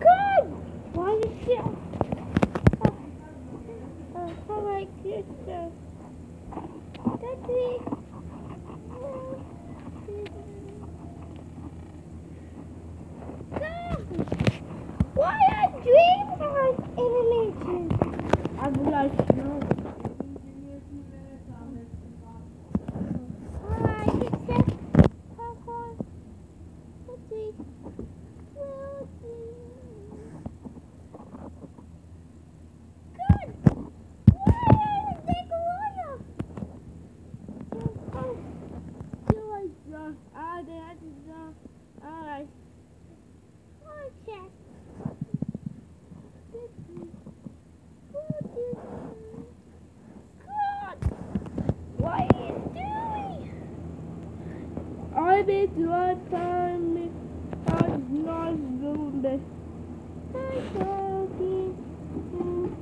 Good! Why is it? Oh, oh, how like this? Uh, that's it. Why are dreamers animation? I would like Let's see. We'll see. Like the ah, that is the alright. Check. God, what are you doing?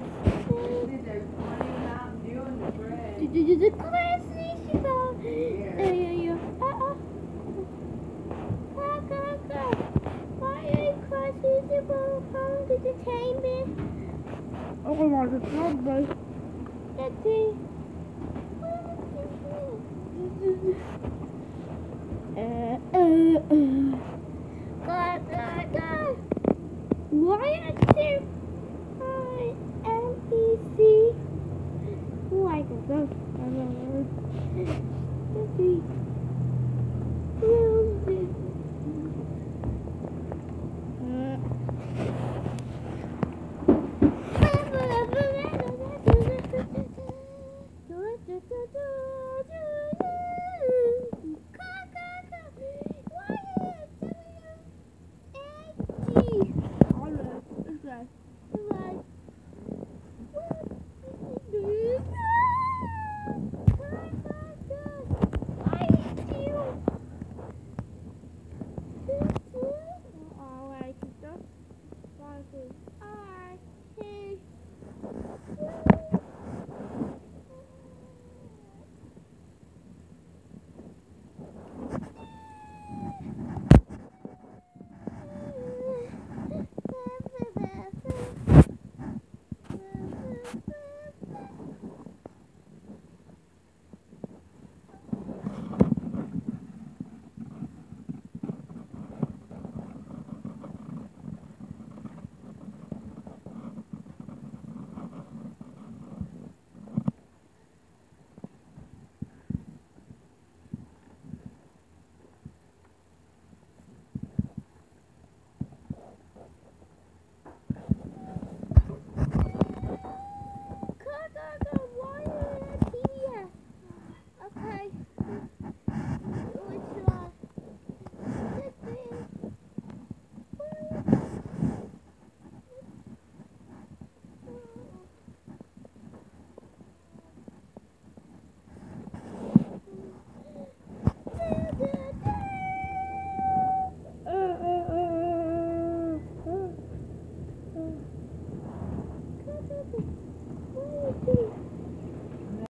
I bet your time is not good. Hi, Doggy. Well, this is a classic show. Yeah, yeah, yeah. Go, go, go. Why chamber? Oh my god, it's not. Let's see. Why are there